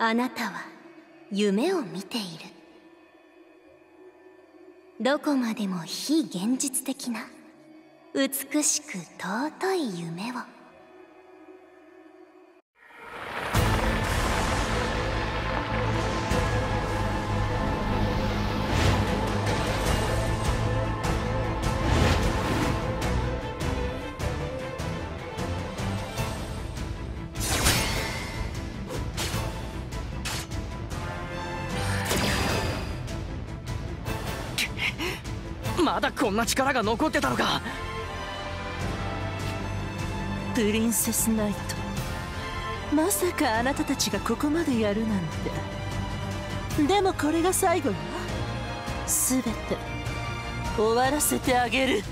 あなたは夢を見ている。どこまでも非現実的な美しく尊い夢を。まだこんな力が残ってたのか。プリンセスナイト。まさかあなたたちがここまでやるなんて。でもこれが最後よ。全て終わらせてあげる。も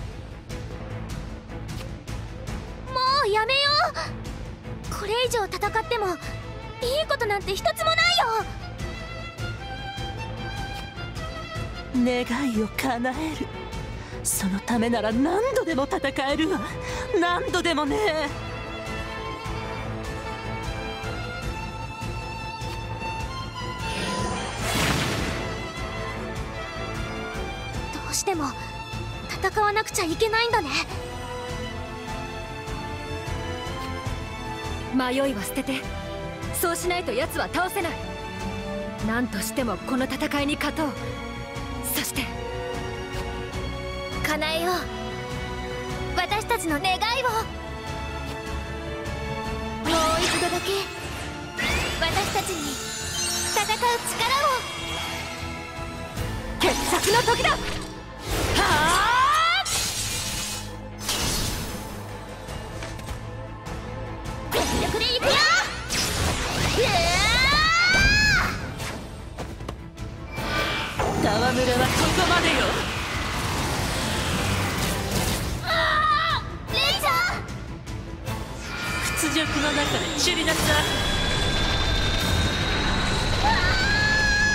うやめよう。これ以上戦ってもいいことなんて一つもないよ。願いを叶えるそのためなら何度でも戦えるわ。何度でもね。どうしても戦わなくちゃいけないんだね。迷いは捨てて。そうしないと奴は倒せない。何としてもこの戦いに勝とう。そして叶えよう。私たちの願いを。もう一度だけ。私たちに戦う力を。決着の時だはあ全力でいくよ。戯村はここまでよ。屈辱の中で散りなさい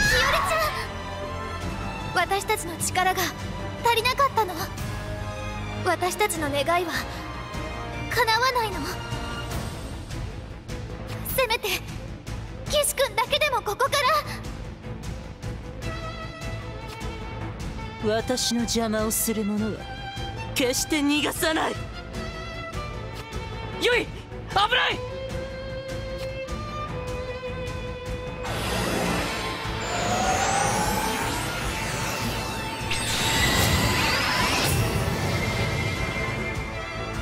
日和ちゃん私たちの力が足りなかったの？私たちの願いは叶わないの？せめて岸君だけでもここから。私の邪魔をする者は決して逃がさない。よい。危ない！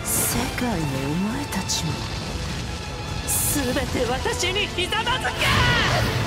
世界のお前たちも全て私にひざまずけ！